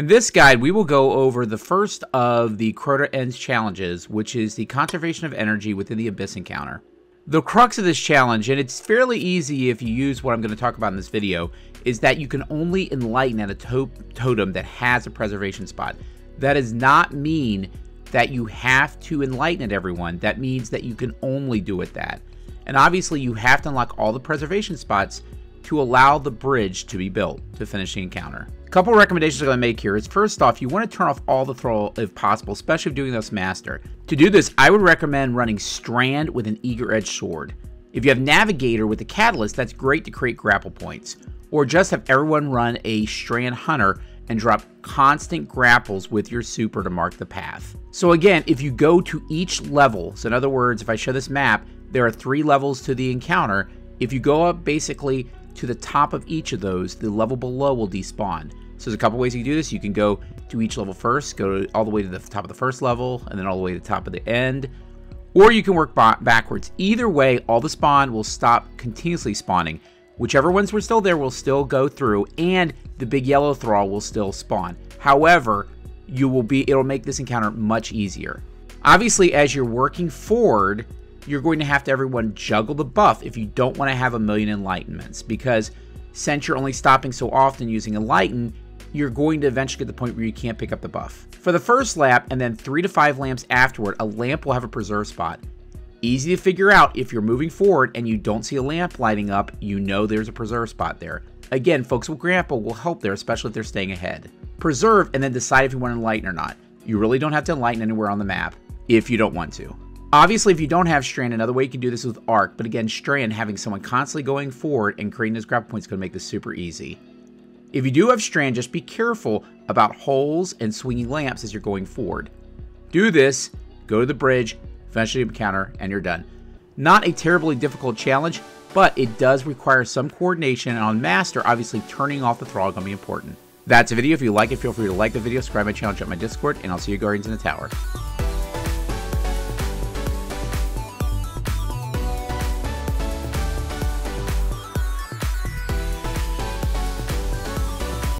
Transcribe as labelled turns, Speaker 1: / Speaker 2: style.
Speaker 1: In this guide, we will go over the first of the Crota's End challenges, which is the conservation of energy within the Abyss encounter. The crux of this challenge, and it's fairly easy if you use what I'm going to talk about in this video, is that you can only enlighten at a to totem that has a preservation spot. That does not mean that you have to enlighten at everyone. That means that you can only do it that. And obviously you have to unlock all the preservation spots to allow the bridge to be built to finish the encounter. A couple recommendations I'm going to make here is first off, you want to turn off all the thrall if possible, especially if doing this master. To do this, I would recommend running Strand with an Eager Edge Sword. If you have Navigator with the Catalyst, that's great to create grapple points. Or just have everyone run a Strand Hunter and drop constant grapples with your super to mark the path. So again, if you go to each level, so in other words, if I show this map, there are three levels to the encounter. If you go up basically to the top of each of those, the level below will despawn. So there's a couple ways you can do this. You can go to each level first, go all the way to the top of the first level, and then all the way to the top of the end. Or you can work backwards. Either way, all the spawn will stop continuously spawning. Whichever ones were still there will still go through, and the big yellow thrall will still spawn. However, you will be it'll make this encounter much easier. Obviously, as you're working forward, you're going to have to everyone juggle the buff if you don't want to have a million enlightenments because since you're only stopping so often using enlighten, you're going to eventually get to the point where you can't pick up the buff. For the first lap and then 3 to 5 lamps afterward, a lamp will have a preserve spot. Easy to figure out if you're moving forward and you don't see a lamp lighting up, you know there's a preserve spot there. Again, folks with grandpa will help there, especially if they're staying ahead. Preserve and then decide if you want to enlighten or not. You really don't have to enlighten anywhere on the map if you don't want to. Obviously, if you don't have Strand, another way you can do this with Arc, but again, Strand, having someone constantly going forward and creating those grab points is going to make this super easy. If you do have Strand, just be careful about holes and swinging lamps as you're going forward. Do this, go to the bridge, the encounter, and you're done. Not a terribly difficult challenge, but it does require some coordination, and on Master, obviously turning off the thrall going to be important. That's a video. If you like it, feel free to like the video, subscribe to my channel, check my Discord, and I'll see you Guardians in the Tower.